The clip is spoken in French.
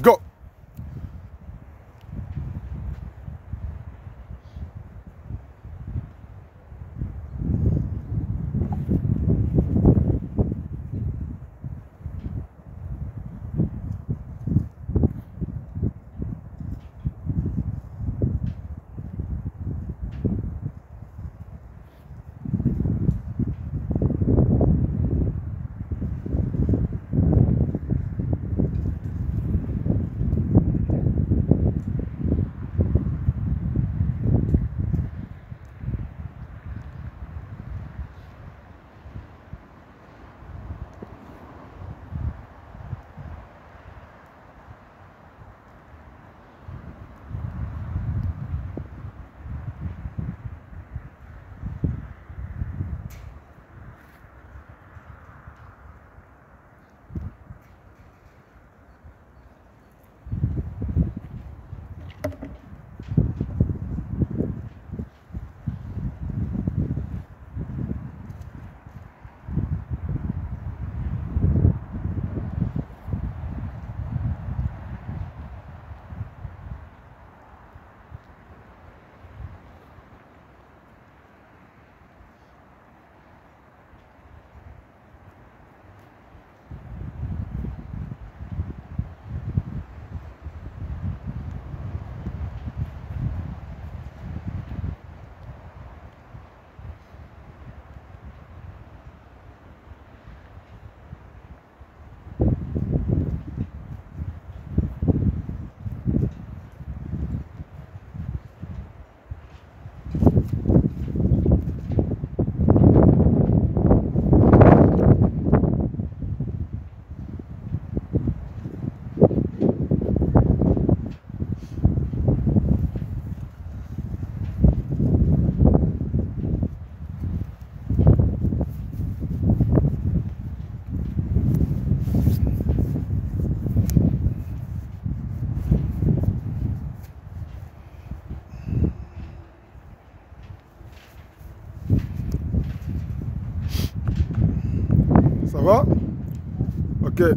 Go Ça va? Ok.